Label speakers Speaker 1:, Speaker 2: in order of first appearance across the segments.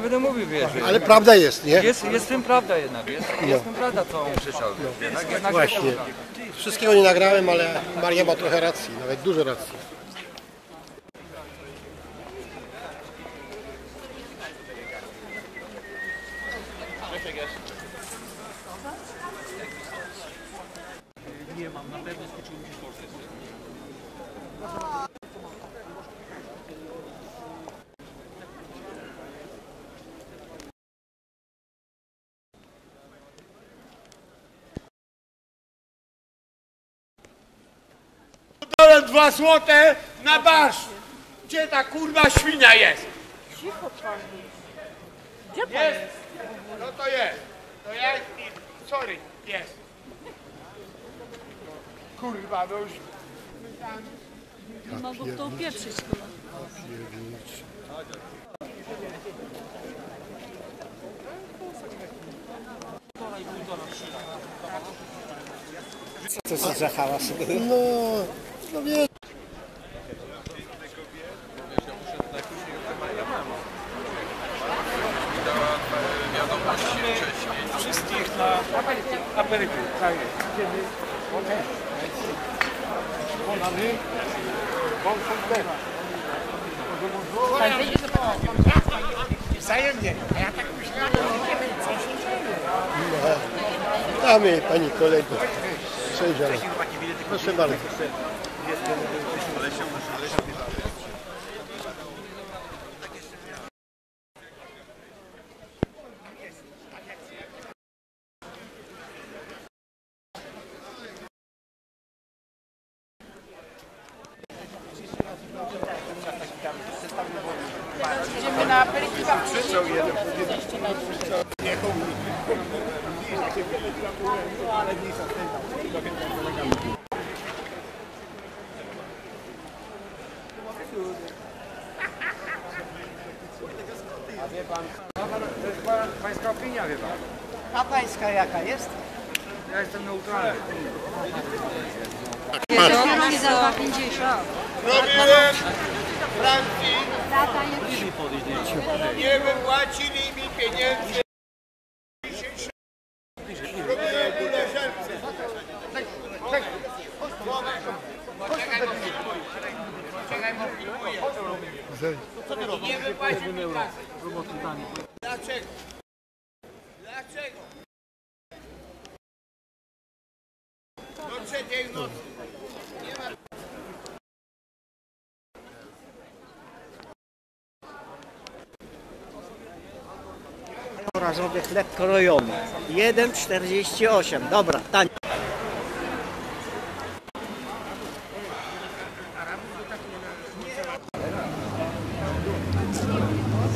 Speaker 1: nie będę mówił, wiesz.
Speaker 2: Ale prawda jest, nie?
Speaker 1: Jest, jest w tym prawda jednak, jest, jest w tym prawda, co on krzyczał. Jednak, jednak
Speaker 2: Właśnie. Wszystkiego nie nagrałem, ale Maria ma trochę racji, nawet dużo racji.
Speaker 3: Dałem dwa złote na barsz. Gdzie ta kurwa świnia jest?
Speaker 4: Cicho pan. Gdzie pan
Speaker 3: Jest.
Speaker 4: jest?
Speaker 3: No to jest. To ja sorry, jest. Kurwa, no już.
Speaker 4: Mogą w to upieprzyć chyba.
Speaker 5: Co to za hałas?
Speaker 2: No, no wie,
Speaker 5: Wszystkich na aperytyw. Tak jest. Kiedy?
Speaker 3: Wzajemnie.
Speaker 2: witamy Pani kolego. Ale proszę bardzo.
Speaker 4: Idziemy na aperitywa.
Speaker 1: To jest pa- pańska opinia chyba.
Speaker 5: A pańska jaka jest?
Speaker 1: Ja jestem neutralny.
Speaker 4: Kierowcy za 2,50.
Speaker 3: Robiłem Francji. Nie wypłacili mi pieniędzy. Robiłem koleżance. Nie wypłacili mi. Dlaczego? Dlaczego? Do trzeciej nocy.
Speaker 5: porażowy chleb krojony. 1,48. Dobra, tanie.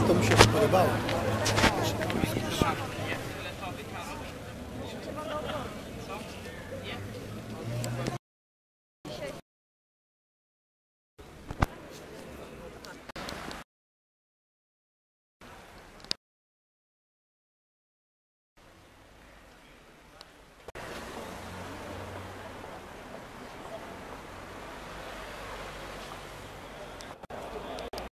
Speaker 5: To mi się podobało.